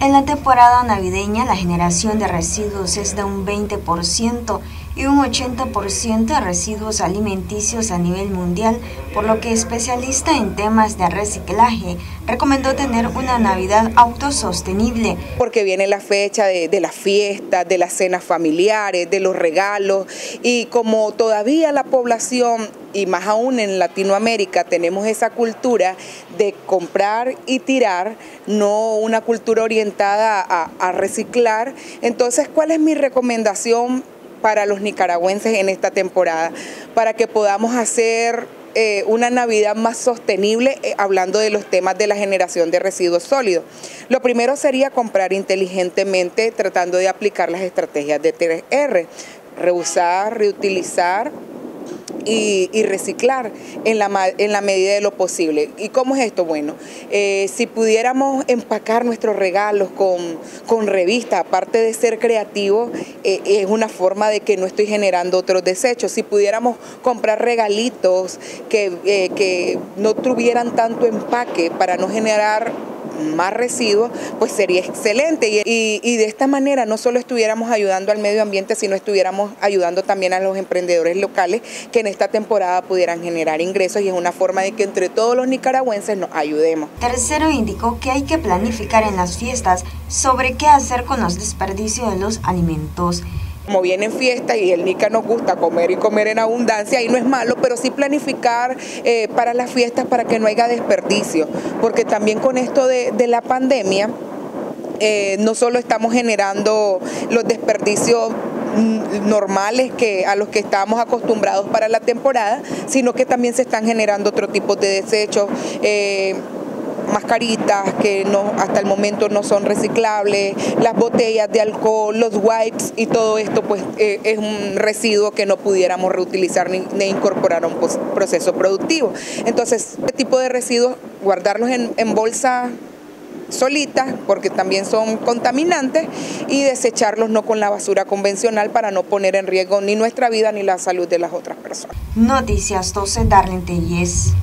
En la temporada navideña la generación de residuos es de un 20% y un 80% de residuos alimenticios a nivel mundial, por lo que especialista en temas de reciclaje recomendó tener una Navidad autosostenible. Porque viene la fecha de, de las fiestas, de las cenas familiares, de los regalos y como todavía la población y más aún en Latinoamérica tenemos esa cultura de comprar y tirar, no una cultura orientada a, reciclar. Entonces, ¿cuál es mi recomendación para los nicaragüenses en esta temporada? Para que podamos hacer eh, una Navidad más sostenible, eh, hablando de los temas de la generación de residuos sólidos. Lo primero sería comprar inteligentemente, tratando de aplicar las estrategias de 3R, reusar, reutilizar, y, reciclar en la, en la medida de lo posible. ¿Y cómo es esto? Bueno, eh, si pudiéramos empacar nuestros regalos con, con revistas, aparte de ser creativos, eh, es una forma de que no estoy generando otros desechos. Si pudiéramos comprar regalitos que, eh, que no tuvieran tanto empaque para no generar más residuos, pues sería excelente. Y, de esta manera no solo estuviéramos ayudando al medio ambiente, sino estuviéramos ayudando también a los emprendedores locales que en esta temporada pudieran generar ingresos y es una forma de que entre todos los nicaragüenses nos ayudemos. Tercero, indicó que hay que planificar en las fiestas sobre qué hacer con los desperdicios de los alimentos. Como vienen fiestas y el Nica nos gusta comer y comer en abundancia, y no es malo, pero sí planificar eh, para las fiestas para que no haya desperdicio, porque también con esto de, la pandemia, eh, no solo estamos generando los desperdicios mm, normales que a los que estábamos acostumbrados para la temporada, sino que también se están generando otro tipo de desechos. Eh, mascaritas que no hasta el momento no son reciclables, las botellas de alcohol, los wipes y todo esto pues eh, es un residuo que no pudiéramos reutilizar ni, incorporar a un proceso productivo. Entonces, este tipo de residuos, guardarlos en, en bolsa solitas porque también son contaminantes y desecharlos no con la basura convencional para no poner en riesgo ni nuestra vida ni la salud de las otras personas. Noticias 12 Darlene Telles.